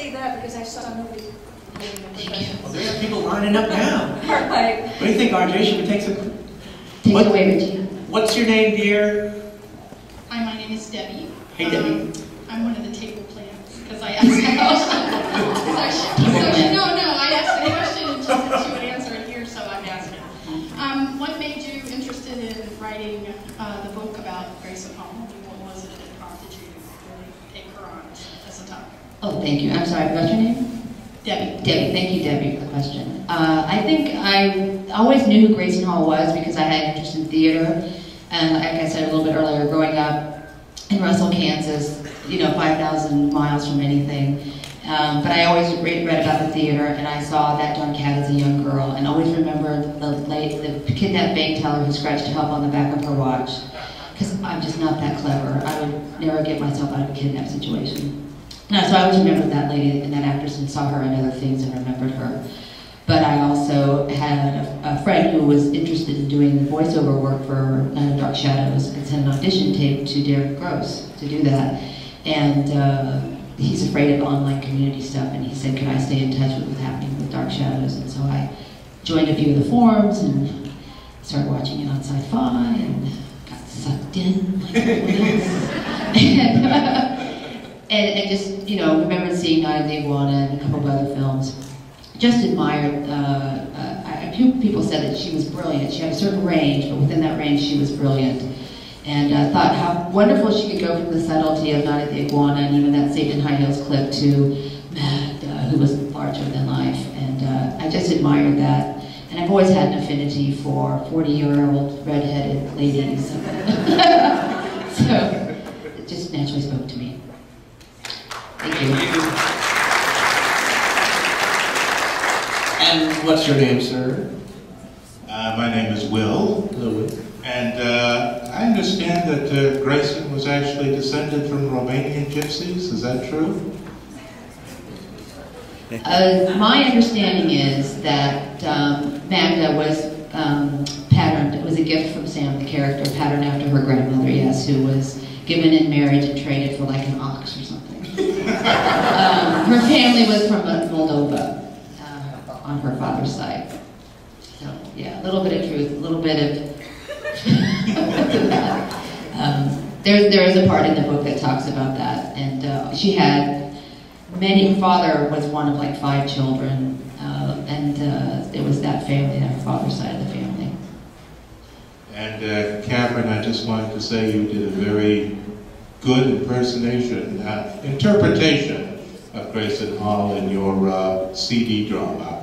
say that because I saw nobody. Well, there's people lining up now. All right. What do you think, RJ? Should we take some? Take What- away, Regina. What's your name, dear? Hi, my name is Debbie. Hey, Debbie. Um, I'm one of the table plants because I asked the question. So she, so she, no, no, I asked the question and she said she would answer it here, so I'm asking. Um, what made you interested in writing uh, the book about Grayson Hall? What was it that prompted you to really take her on as a topic? Oh, thank you. I'm sorry, what's your name? Debbie. Debbie, thank you, Debbie, for the question. Uh, I think I always knew who Grayson Hall was because I had interest in theater. And like I said a little bit earlier, growing up in Russell, Kansas, you know, 5,000 miles from anything. Um, but I always read, read about the theater, and I saw that Darn Cat as a young girl, and always remembered the, late, the kidnapped bank teller who scratched help on the back of her watch. Because I'm just not that clever. I would never get myself out of a kidnap situation. No, so I always remembered that lady and that actress and saw her in other things and remembered her. But I also had a, a friend who was interested in doing the voiceover work for Night of Dark Shadows and sent an audition tape to Darren Gross to do that. And uh, he's afraid of online community stuff, and he said, could I stay in touch with what's happening with Dark Shadows? And so I joined a few of the forums and started watching it on sci-fi and got sucked in like everyone else. and, and, and just, you know, remembered seeing Night of the Iguana and a couple of other films. Just admired, uh, uh, I- a few people said that she was brilliant. She had a certain range, but within that range she was brilliant. And uh, thought how wonderful she could go from the subtlety of Night of the Iguana and even that Satan High Heels clip to Magda, who was larger than life. And uh, I just admired that. And I've always had an affinity for 40-year-old redheaded ladies. so it just naturally spoke to me. Thank you. And what's your name, sir? Uh, my name is Will, Hello. and uh, I understand that uh, Grayson was actually descended from Romanian gypsies. Is that true? Uh, my understanding is that um, Magda was um, patterned, it was a gift from Sam, the character, patterned after her grandmother, yes, who was given in marriage and traded for like an ox or something. Um, her family was from Moldova uh, on her father's side. So, yeah, a little bit of truth, a little bit of. um, there, there is a part in the book that talks about that, and uh, she had many. Her father was one of like five children, uh, and uh, it was that family, that father's side of the family. And uh, Cameron, I just wanted to say you did a very good impersonation, uh, interpretation of Grayson Hall in your uh, CD drama.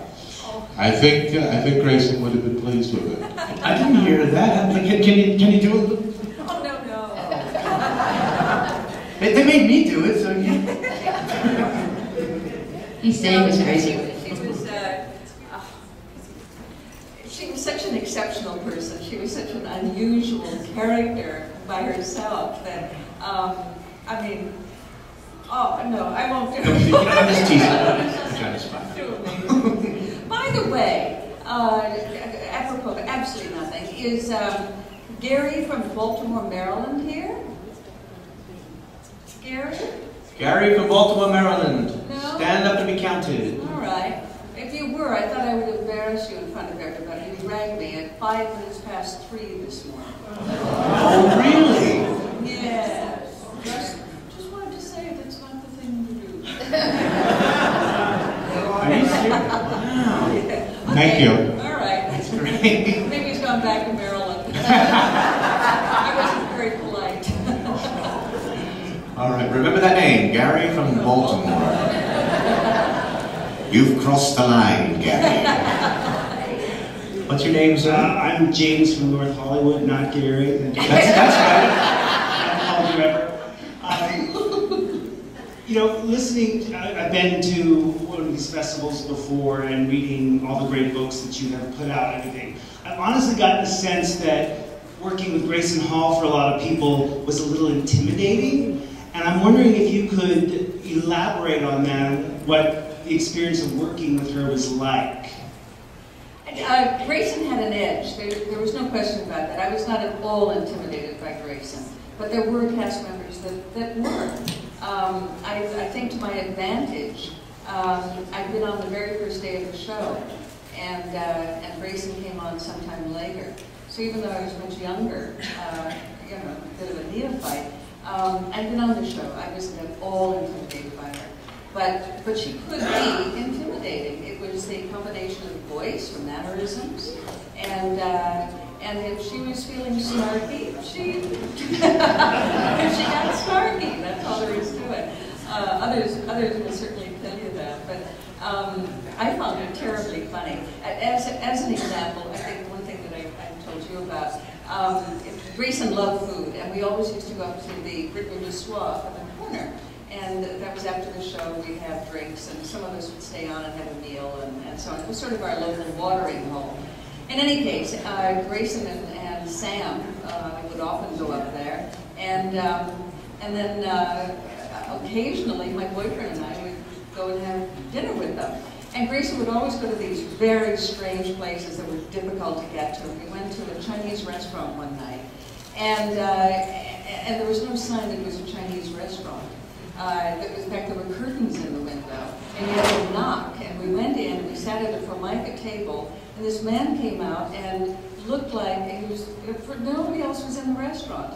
I think uh, I think Grayson would have been pleased with it. I didn't hear that. Can, can you can you do it? Oh, no, no. They, they made me do it, so you. He's saying was No, crazy. She, she was, uh, she was such an exceptional person. She was such an unusual character by herself that, um, I mean, oh, no, I won't do it. I'm just teasing. I'm trying to spot. Too. By the way, uh, apropos of absolutely nothing, is um, Gary from Baltimore, Maryland here? Gary? Gary from Baltimore, Maryland. No. Stand up and be counted. All right. If you were, I thought I would embarrass you in front of everybody. You rang me at five minutes past three this morning. Oh, really? Yes. Just, just wanted to say that's not the thing to do. Are you serious? Wow. Thank you. All right. That's great. Maybe he's gone back to Maryland. I wasn't very polite. All right, remember that name, Gary from Baltimore. You've crossed the line, Gary. What's your name, Uh, sir? I'm James from North Hollywood, not Gary. That's, that's I'll call you know, listening, I've been to one of these festivals before and reading all the great books that you have put out and everything. I've honestly gotten the sense that working with Grayson Hall for a lot of people was a little intimidating. And I'm wondering if you could elaborate on that, what the experience of working with her was like. Uh, Grayson had an edge. There, there was no question about that. I was not at all intimidated by Grayson, but there were cast members that, that were. Um, I, I think to my advantage Um, I've been on the very first day of the show, and, uh, and Grayson came on sometime later. So even though I was much younger, uh, you know, a bit of a neophyte, um, I'd been on the show. I wasn't at all intimidated by her. But, but she could be intimidating. It was the combination of voice, her mannerisms, and, uh, and if she was feeling snarky, she, she got snarky. All there is it. Uh, others, others will certainly tell you that. But um, I found it terribly funny. As, as an example, I think one thing that I, I told you about, um, Grayson loved food, and we always used to go up to the Britain du Soir in the corner. And that was after the show, we'd have drinks, and some of us would stay on and have a meal, and, and so on. It was sort of our local watering hole. In any case, uh, Grayson and, and Sam uh, would often go up there, and, um, and then uh, occasionally my boyfriend and I would go and have dinner with them. And Grayson would always go to these very strange places that were difficult to get to. We went to a Chinese restaurant one night, and, uh, and there was no sign that it was a Chinese restaurant. Uh, was, in fact, there were curtains in the window, and you had to knock. And we went in, and we sat at a formica table, and this man came out and looked like he was, nobody else was in the restaurant.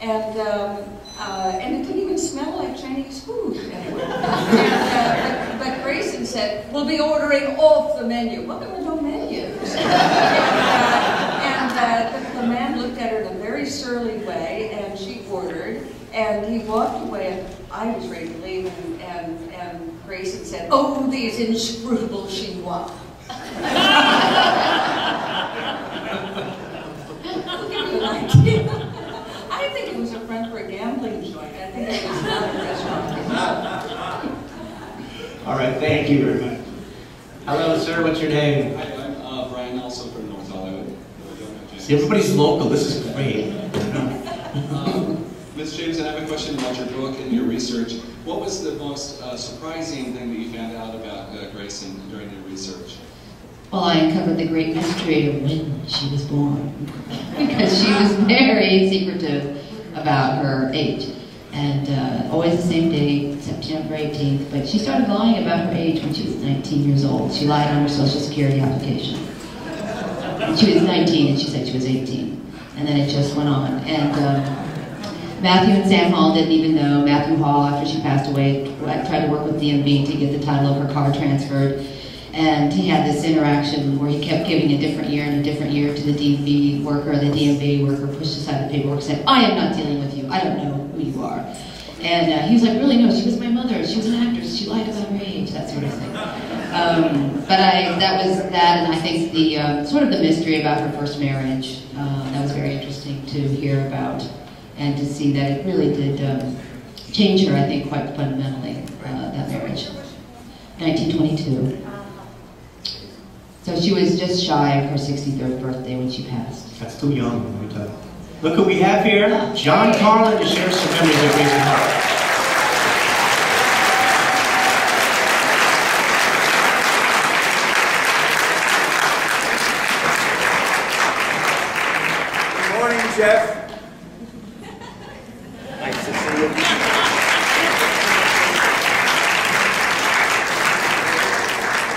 And, um, uh, and it didn't even smell like Chinese food and, uh, but, but, Grayson said, we'll be ordering off the menu. Well, there were no menus. and, uh, and uh, the, the man looked at her in a very surly way, and she ordered, and he walked away, and I was ready to leave, and, and, and Grayson said, oh, these inscrutable chinois. I think it was a front for a gambling joint. I think it was not a restaurant. All right, thank you very much. Hello, sir, what's your name? Hi, I'm uh, Brian, also from North Hollywood. See, everybody's local, this is great. Um, Ms. James, I have a question about your book and your research. What was the most uh, surprising thing that you found out about uh, Grayson during your research? Well, I uncovered the great mystery of when she was born, because she was very secretive about her age, and uh, always the same date, September 18th, but she started lying about her age when she was 19 years old. She lied on her social security application. She was 19 and she said she was 18, and then it just went on. And um, Matthew and Sam Hall didn't even know. Matthew Hall, after she passed away, tried to work with DMV to get the title of her car transferred. And he had this interaction where he kept giving a different year and a different year to the DMV worker. The DMV worker pushed aside the paperwork and said, I am not dealing with you. I don't know who you are. And uh, he was like, really, no, she was my mother. She was an actress. She lied about her age, that sort of thing. Um, but I, that was that, and I think the uh, sort of the mystery about her first marriage, uh, that was very interesting to hear about and to see that it really did um, change her, I think, quite fundamentally, uh, that marriage. 1922. So she was just shy of her 63rd birthday when she passed. That's too young, let me tell you. Look who we have here, John Karlen, to share some memories of Grayson Hall. Good morning, Jeff. Nice to see you.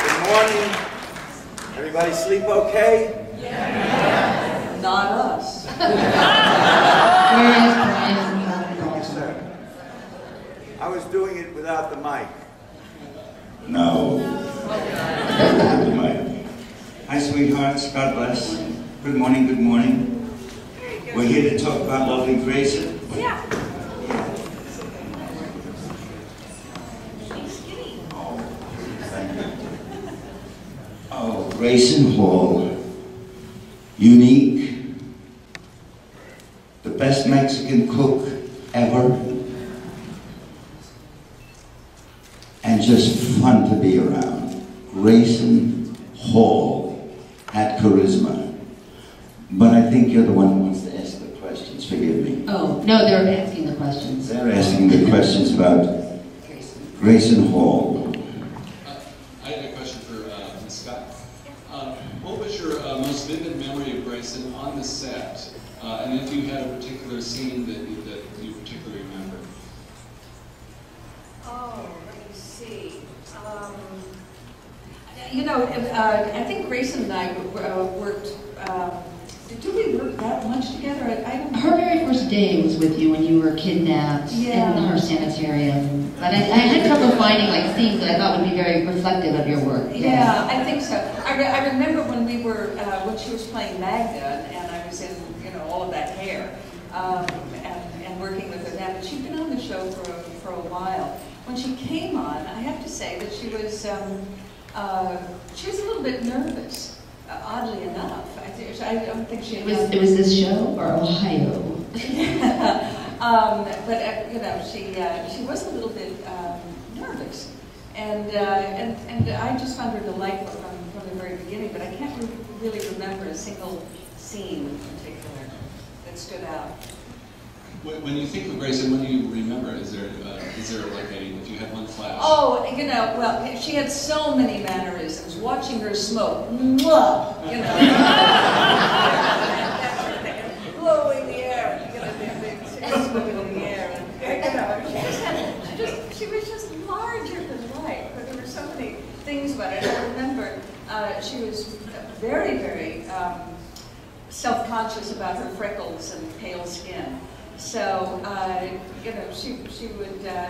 Good morning. Everybody sleep okay? Not us. Whereas Brian Yes, sir. I was doing it without the mic. No. Hi, sweethearts. God bless. Good morning, good morning. We're here to talk about lovely Grayson. Yeah. Oh, Grayson Hall. Unique. The best Mexican cook ever. And just fun to be around. Grayson Hall had charisma. But I think you're the one who wants to ask the questions. Forgive me. Oh, no, they're asking the questions. They're asking the questions about Grayson Hall. Memory on the set? Uh, and if you had a particular scene that you, that you particularly remember? Oh, let me see. Um, You know, uh, I think Grayson and I uh, worked, um, did we work that much together? I I don't. Her very first day was with you when you were kidnapped Yeah. in her sanitarium. But I, I had trouble finding like scenes that I thought would be very reflective of your work. Yeah, I think so. I, re- I remember when we were, uh, when she was playing Magda, and I was in, you know, all of that hair, um, and, and working with her then. But she'd been on the show for, a- for a while. When she came on, I have to say that she was, um, uh, she was a little bit nervous, uh, oddly enough. I, think, I don't think she It was, it was this show or Ohio? um, but uh, you know, she uh, she was a little bit um, nervous, and uh, and and I just found her delightful from, from the very beginning. But I can't re- really remember a single scene in particular that stood out. When, when you think of Grayson, what do you remember? Is there, uh, is there like a, if you had one flash? Oh, you know, well, she had so many mannerisms. Watching her smoke, mwah, you know, that sort of thing. And blowing the air, you know, the, the, smoking in the air, and you know, she just had, she just, she was just larger than life. But there were so many things about it. I remember uh, she was very, very um, self-conscious about her freckles and pale skin. So, uh, you know, she, she would, uh,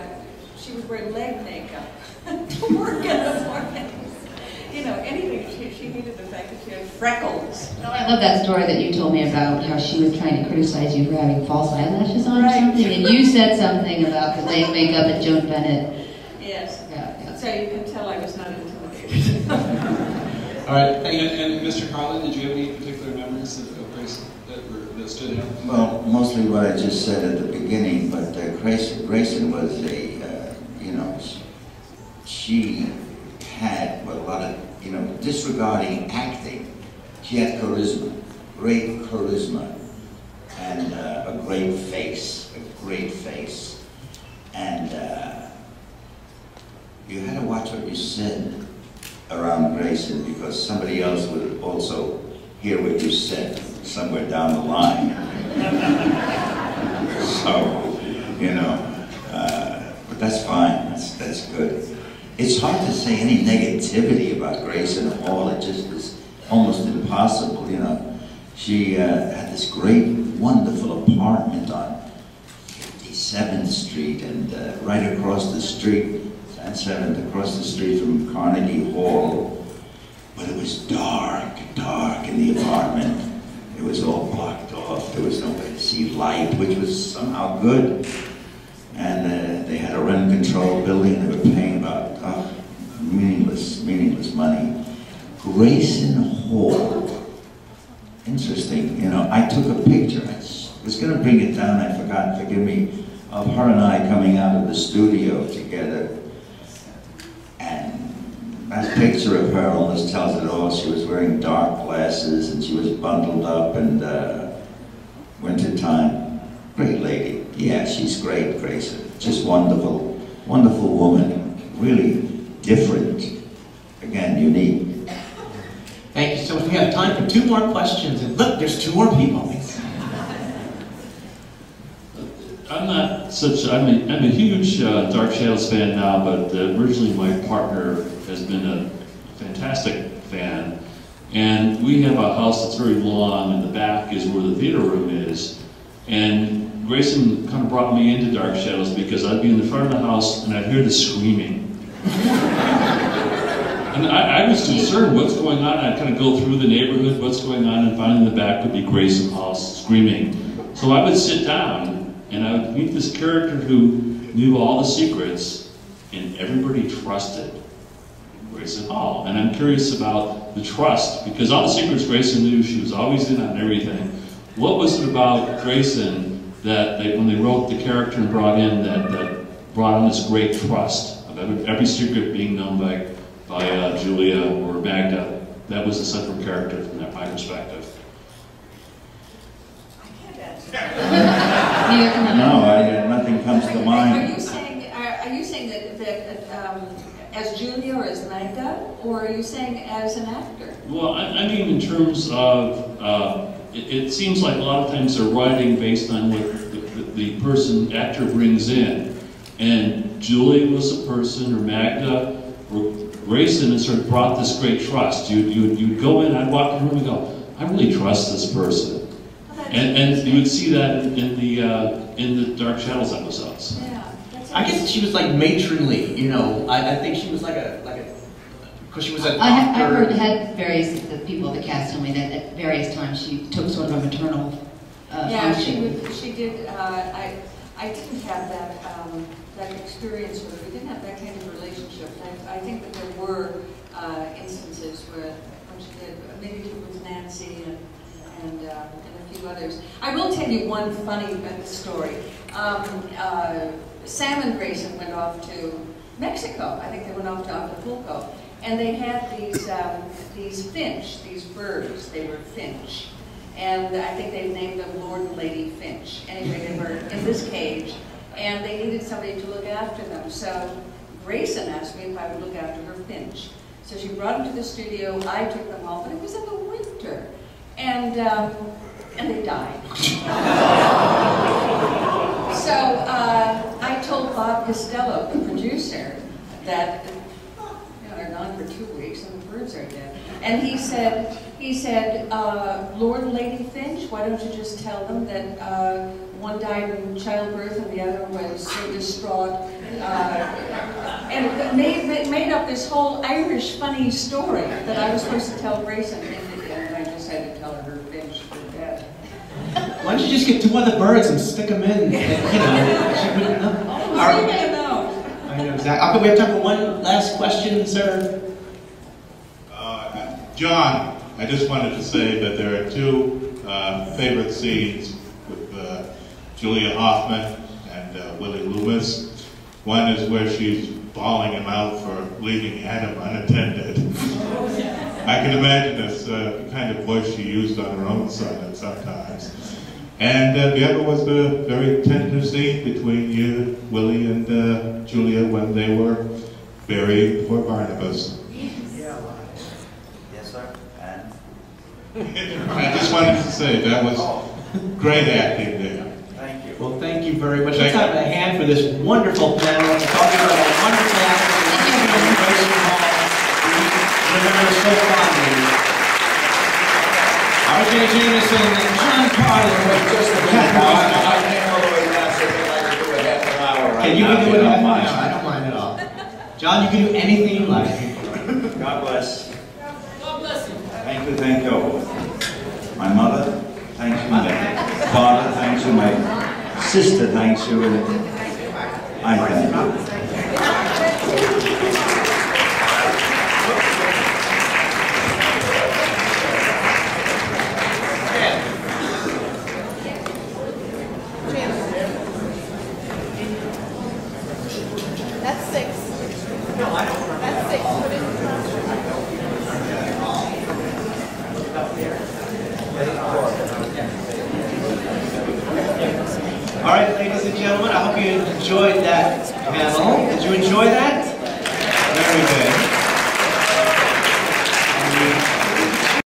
she would wear leg makeup to work in the morning. You know, anything, she, she hated the fact that she had freckles. No, I love that story that you told me about how she was trying to criticize you for having false eyelashes on or something, and you said something about the leg makeup at Joan Bennett. Yes. Yeah, yeah. So you can tell I was not intimidated. All right, and, and Mr. Karlen, did you have any particular memories of, of Grayson that, were, that stood out? Well, mostly what I just said at the beginning, but uh, Grayson, Grayson was a, uh, you know, she had a lot of, you know, disregarding acting, she had charisma, great charisma, and uh, a great face, a great face. And uh, you had to watch what you said around Grayson because somebody else would also hear what you said somewhere down the line. so, you know, uh, but that's fine. That's that's good. It's hard to say any negativity about Grayson All It just is almost impossible. You know, she uh, had this great, wonderful apartment on 57th Street and uh, right across the street, and 7th, across the street from Carnegie was dark, dark in the apartment. It was all blocked off. There was nobody to see light, which was somehow good. And uh, they had a rent-controlled building. They were paying about uh, meaningless, meaningless money. Grayson Hall. Interesting. You know, I took a picture. I was going to bring it down. I forgot. Forgive me. Of her and I coming out of the studio together. That picture of her almost tells it all. She was wearing dark glasses and she was bundled up and uh, wintertime. Great lady. Yeah, she's great, Grace. Just wonderful, wonderful woman. Really different. Again, unique. Thank you so. We have time for two more questions. And look, there's two more people. I'm not such, I'm a, I'm a huge uh, Dark Shadows fan now, but uh, originally my partner has been a fantastic fan. And we have a house that's very long, and the back is where the theater room is. And Grayson kind of brought me into Dark Shadows because I'd be in the front of the house and I'd hear the screaming. And I, I was concerned, what's going on? I'd kind of go through the neighborhood, what's going on, and finally in the back would be Grayson Hall screaming. So I would sit down, and I would meet this character who knew all the secrets, and everybody trusted Grayson Hall. And I'm curious about the trust, because all the secrets Grayson knew, she was always in on everything. What was it about Grayson that they, when they wrote the character and brought in, that, that brought in this great trust of every, every secret being known by, by uh, Julia or Magda? That was the central character from that, my perspective. Neither can I. No, I, nothing comes to mind. Are you saying, are, are you saying that, that, um, as Julia or as Magda, or are you saying as an actor? Well, I, I mean in terms of, uh, it, it seems like a lot of times they're writing based on what the, the, the person, actor brings in. And Julie was a person, or Magda, or Grayson has sort of brought this great trust. You, you, you'd go in, I'd walk in the room and go, I really trust this person. And, and you would see that in, in the, uh, in the Dark Shadows episodes. Yeah. I guess she was like matronly, you know. I, I think she was like a like a because she was a I have, I've heard, had various, the people of the cast tell me that at various times she took sort of a maternal uh, Yeah, she function. would, she did, uh, I, I didn't have that, um, that experience with her, we didn't have that kind of relationship. I, I think that there were, uh, instances where, when she did, maybe with Nancy and, and, uh, and a few others. I will tell you one funny story. Um, uh, Sam and Grayson went off to Mexico, I think they went off to Acapulco, and they had these, um, these finch, these birds, they were finch. And I think they named them Lord and Lady Finch. Anyway, they were in this cage, and they needed somebody to look after them. So Grayson asked me if I would look after her finch. So she brought them to the studio, I took them all, but it was in the winter. And, um, and they died. So uh, I told Bob Costello, the producer, that they're gone for two weeks and the birds are dead. And he said, he said, uh, Lord and Lady Finch, why don't you just tell them that uh, one died in childbirth and the other was so distraught. Uh, and made, made up this whole Irish funny story that I was supposed to tell Grayson, and and I just had to tell her her Finch was dead. Why don't you just get two other birds and stick them in? You know, she wouldn't know. Oh, All right. you may know. I know exactly. Okay, we have time for one last question, sir. Uh, John, I just wanted to say that there are two uh, favorite scenes with uh, Julia Hoffman and uh, Willie Loomis. One is where she's bawling him out for leaving Adam unattended. I can imagine this uh, kind of voice she used on her own son at sometimes. And uh, the other was the very tender scene between you, Willie, and uh, Julia when they were burying poor Barnabas. Yes, sir. And? I just wanted to say that was great acting there. Thank you. Well, thank you very much. Thank Let's have a hand for this wonderful panel talking about a wonderful actress in Grayson Hall. We remember her so fondly. R.J. Jamison, John Karlen, Just a minute, now, I I came all the way down, so if I could do a half an hour right Can you now, do it? don't I don't mind at all. John, you can do anything you like. God bless. God bless you. Thank you, thank you. My mother, thanks you. My father, thanks you. My sister, thanks you. And I thank you.